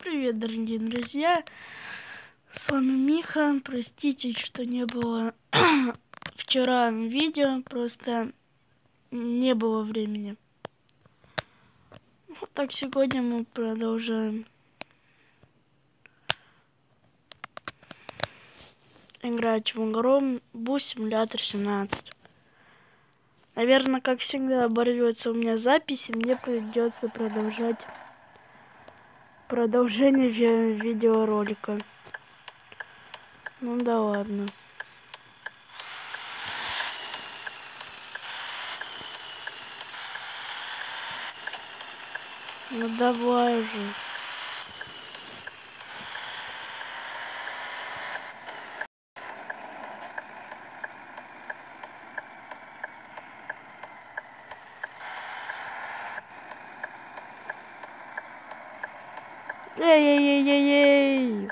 Привет, дорогие друзья! С вами Миха. Простите, что не было вчера видео, просто не было времени. Вот так сегодня мы продолжаем играть в игру Бус Симулятор 17. Наверное, как всегда, оборвется у меня запись, и мне придется продолжать продолжение ви видеоролика. Ну да ладно. Ну давай же. Эй-эй-эй-эй-эй!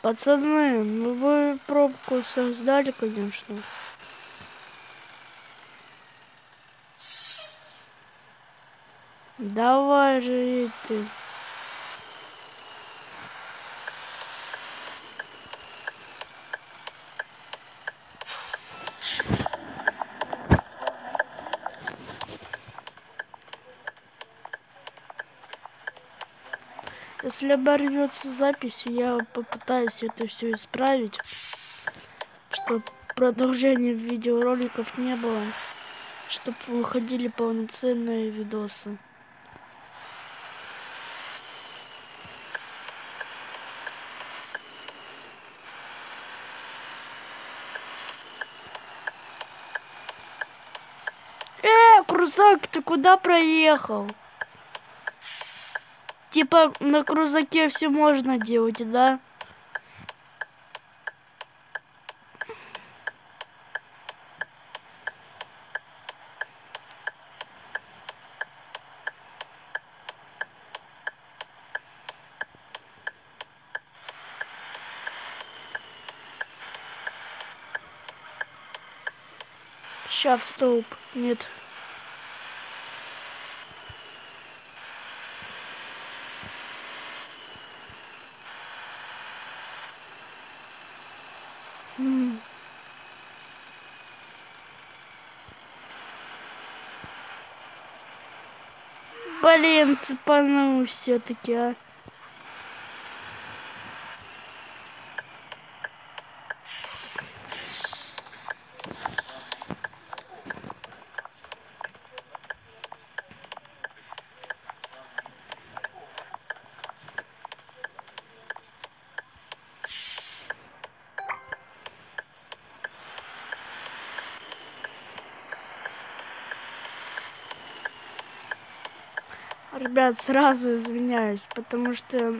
Пацаны, ну вы пробку создали, конечно. Давай же ты. Если оборвется запись, я попытаюсь это все исправить, чтобы продолжения видеороликов не было, чтобы выходили полноценные видосы. Э, крузак, ты куда проехал? Типа на крузаке все можно делать, да? Сейчас, стоп. Нет. Блин, цепанул все-таки, а. Ребят, сразу извиняюсь, потому что,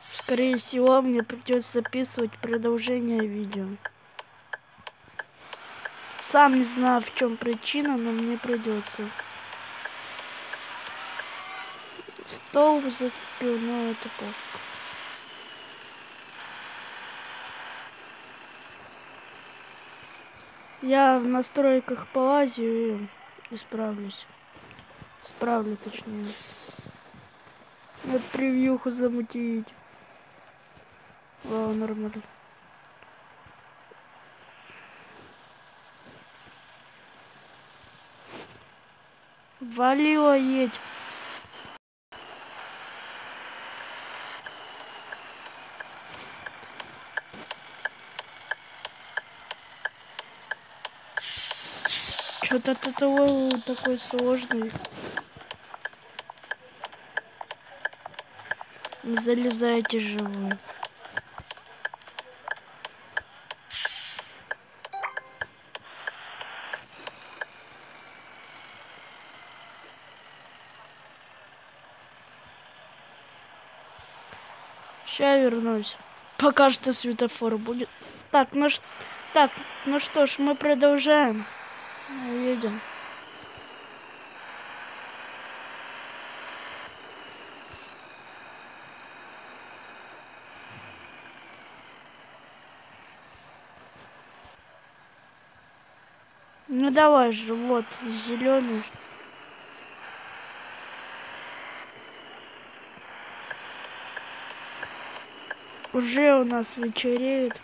скорее всего, мне придется записывать продолжение видео. Сам не знаю, в чем причина, но мне придется. Стол зацепил, но это как. Я в настройках полазю и исправлюсь. Справлю точнее. Надо превьюху замутить. Вау, нормально. Валила едь. Что-то это такой сложный. Не залезайте живую. Сейчас вернусь. Пока что светофор будет. Так, ну так, ну что ж, мы продолжаем. Едем. Ну давай же, вот, зеленый. Уже у нас вечереет.